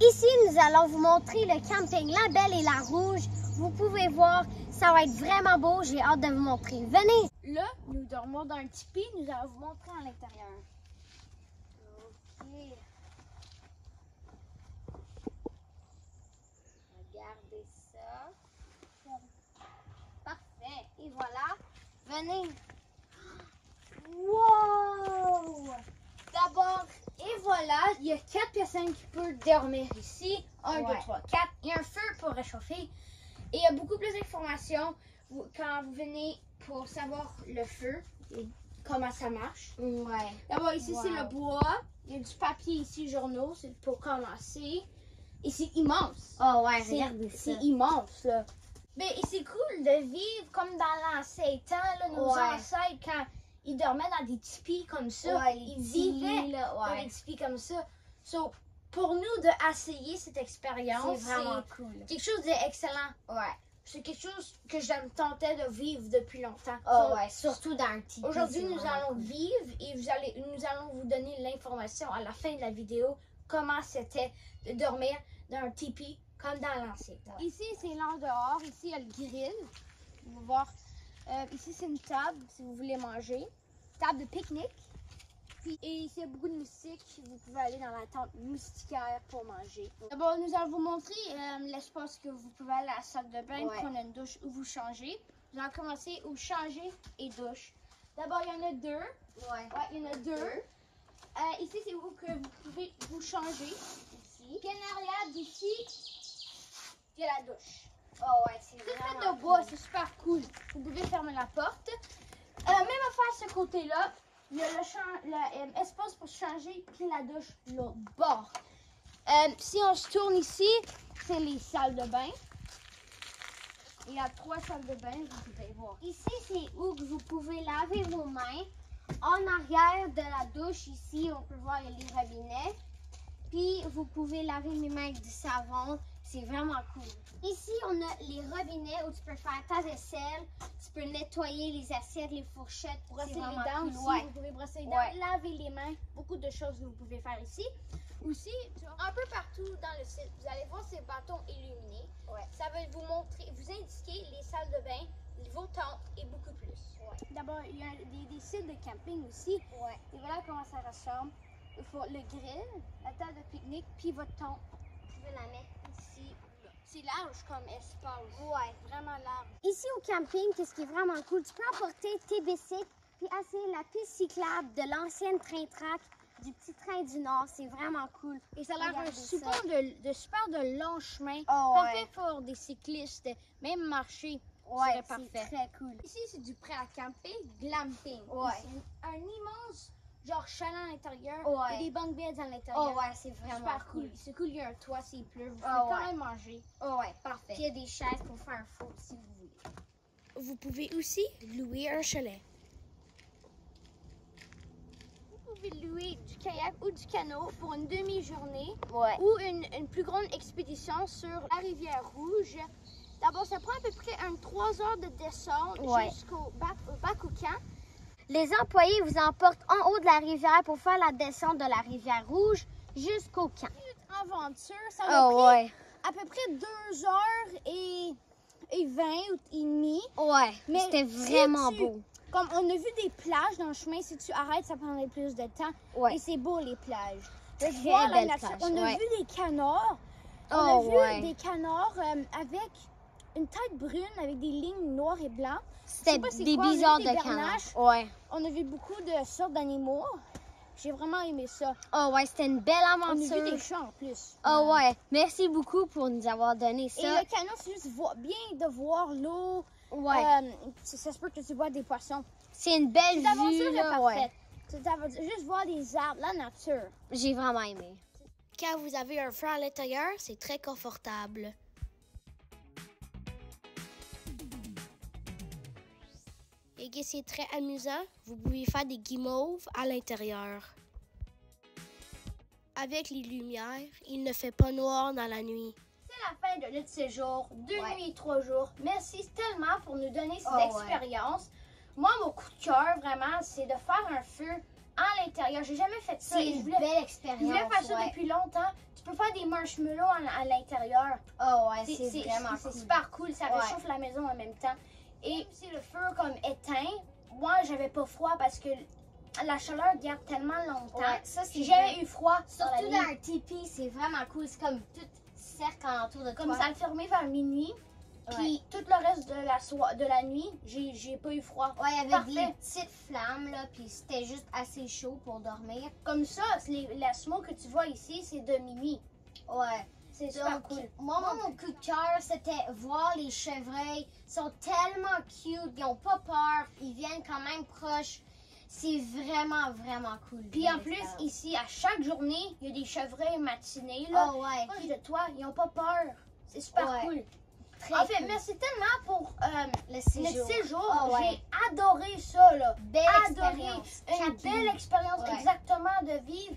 Ici, nous allons vous montrer le camping La Belle et la Rouge. Vous pouvez voir, ça va être vraiment beau. J'ai hâte de vous montrer. Venez! Là, nous dormons dans un tipi. Nous allons vous montrer à l'intérieur. Ok. Regardez ça. Parfait. Et voilà. Venez. Wow! D'abord, et voilà, il y a quatre personnes qui peuvent dormir ici. Un, deux, Ouais. trois, quatre. Il y a un feu pour réchauffer. Et il y a beaucoup plus d'informations quand vous venez pour savoir le feu et comment ça marche. Ouais. D'abord, ici, c'est le bois. Il y a du papier ici, journaux. C'est pour commencer. Et c'est immense. Oh ouais, regardez ça. c'est immense, là. Mais et c'est cool de vivre comme dans l'ancien temps, là, nos Ouais. ancêtres, quand ils dormaient dans des tipis comme ça. Ouais, ils vivaient dans des tipis comme ça. So, pour nous, de essayer cette expérience, C'est vraiment cool. quelque chose d'excellent. Ouais. C'est quelque chose que je me tentais de vivre depuis longtemps. Oh So, ouais, surtout dans un tipi. Aujourd'hui, nous allons vivre et vous allez, nous allons vous donner l'information à la fin de la vidéo comment c'était de dormir dans un tipi comme dans l'ancien temps. Ici, c'est l'en dehors. Ici, il y a le grill. On va voir. Euh, ici, c'est une table si vous voulez manger. Table de pique-nique. Puis, et ici, il y a beaucoup de moustiques. Vous pouvez aller dans la tente moustiquaire pour manger. D'abord, nous allons vous montrer euh, l'espace que vous pouvez aller à la salle de bain, Ouais. prendre une douche où vous changez. Nous allons commencer où changer et douche. D'abord, il y en a deux. Ouais. Ouais, il y en a deux. Euh, ici, c'est où que vous pouvez vous changer. Ici. Puis en arrière d'ici, il y a la douche. Oh ouais, c'est C'est fait de bois, cool. c'est super cool. Vous pouvez fermer la porte. Euh, même affaire ce côté-là. Il y a le champ- le, euh, pour changer, puis la douche l'autre bord. Euh, si on se tourne ici, c'est les salles de bain. Il y a trois salles de bain, vous pouvez voir. Ici, c'est où vous pouvez laver vos mains. En arrière de la douche, ici, on peut voir les robinets. Puis, vous pouvez laver mes mains avec du savon. C'est vraiment cool. Ici, on a les robinets où tu peux faire ta vaisselle. Tu peux nettoyer les assiettes, les fourchettes. brosser les dents cool. aussi. Ouais. Vous pouvez brosser les dents, Ouais. laver les mains. Beaucoup de choses que vous pouvez faire ici. Aussi, un peu partout dans le site, vous allez voir ces bâtons illuminés. Ouais. Ça va vous montrer, vous indiquer les salles de bain, vos tentes et beaucoup plus. D'abord, il y a des, des sites de camping aussi. Et voilà comment ça ressemble. Il faut le grill, la table de pique-nique, puis votre tente. Vous pouvez la mettre? C'est large comme espace. Ouais. Vraiment large. Ici au camping, qu'est-ce qui est vraiment cool, tu peux emporter tes bicycles puis essayer la piste cyclable de l'ancienne train-track du petit train du Nord. C'est vraiment cool. Et ça a l'air super de, de super de long chemin. Oh, Parfait pour des cyclistes, même marcher. Ouais, c'est parfait. très cool. Ici, c'est du prêt à camper, glamping. Ouais. C'est un immense genre chalet à l'intérieur. Ouais. Et des bunk beds à l'intérieur. Oh ouais, c'est vraiment Super cool. cool. C'est cool, il y a un toit s'il pleut. Vous pouvez Oh, quand ouais. même manger. Oh ouais, Parfait. Puis il y a des chaises pour faire un feu si vous voulez. Vous pouvez aussi louer un chalet. Vous pouvez louer du kayak ou du canot pour une demi-journée Ouais. ou une, une plus grande expédition sur la rivière Rouge. D'abord, ça prend à peu près un 3 heures de descente Ouais. jusqu'au bac, au bac au camp. Les employés vous emportent en haut de la rivière pour faire la descente de la rivière Rouge jusqu'au camp. Aventure, ça m'a pris Oh ouais. à peu près 2 heures et, et 20 ou et demi. Ouais. Mais C'était si vraiment tu- beau. Comme on a vu des plages dans le chemin, si tu arrêtes, ça prendrait plus de temps. Ouais. Et c'est beau les plages. Très voir belle plage, On a ouais. vu des canards. On Oh, a vu ouais. des canards euh, avec une tête brune avec des lignes noires et blancs. C'était des quoi, bizarres des de canard. Ouais. On a vu beaucoup de sortes d'animaux. J'ai vraiment aimé ça. Oh ouais, c'était une belle On a vu aventure. des chats en plus. Oh ouais, merci beaucoup pour nous avoir donné Et ça. le canot, c'est juste vo- bien de voir l'eau. Ouais, Euh, ça ça se peut que tu vois des poissons. c'est une belle Cette aventure vue est là, parfaite. ouais. Aventure- juste voir des arbres, la nature. J'ai vraiment aimé. Quand vous avez un feu à l'intérieur, c'est très confortable. Et que c'est très amusant, vous pouvez faire des guimauves à l'intérieur. Avec les lumières, il ne fait pas noir dans la nuit. C'est la fin de notre séjour, deux Ouais. nuits et trois jours. Merci tellement pour nous donner cette Oh, ouais. expérience. Moi, mon coup de cœur, vraiment, c'est de faire un feu à l'intérieur. J'ai jamais fait ça. C'est une voulais, belle je voulais expérience. faire ça ouais. depuis longtemps. Tu peux faire des marshmallows à, à l'intérieur. Oh ouais, C'est c'est c'est- vraiment c'est cool. super cool. Ça réchauffe la maison en même temps. Et si le feu comme éteint, moi j'avais pas froid parce que la chaleur garde tellement longtemps. Ouais, ça c'est vrai. eu froid. Surtout dans un tipi, c'est vraiment cool. C'est comme tout cercle autour de Comme toi. ça a fermé vers minuit. Puis tout le reste de la, soi- de la nuit, j'ai j'ai pas eu froid. Ouais, il y avait des petites flammes, là, puis c'était juste assez chaud pour dormir. Comme ça, les- la smoke que tu vois ici, c'est de minuit. Ouais. C'est super cool. moi, mon coup de cœur, c'était voir les chevreuils. Ils sont tellement cute, ils ont pas peur, ils viennent quand même proches. C'est vraiment, vraiment cool. Puis en plus, ici, à chaque journée, il y a des chevreuils matinés. Là, Oh ouais, proches de toi, ils ont pas peur. C'est super Ouais. cool. très En fait, cool. merci tellement pour euh, le séjour. séjour. Oh, ouais. J'ai adoré ça. Là. Belle adoré. expérience. Une belle expérience, Ouais. exactement, de vivre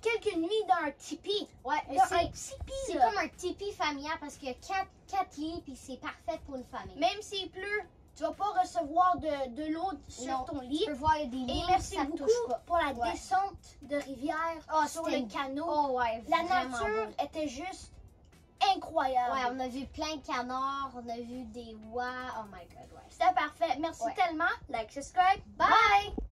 quelques nuits dans un tipi. Ouais, Dans un c'est tipi, c'est là. comme un tipi familial parce qu'il y a quatre, quatre lits, puis c'est parfait pour une famille. Même s'il pleut, tu vas pas recevoir de, de l'eau sur Non, ton tu lit. peux voir, des Et lignes, merci ça beaucoup touche pas. pour la Ouais. descente de rivière Oh, sur le canot. Oh ouais, la nature était juste incroyable. Ouais, on a vu plein de canards, on a vu des oies. Oh my god, ouais. C'était parfait. Merci Ouais. tellement. Like, subscribe. Bye!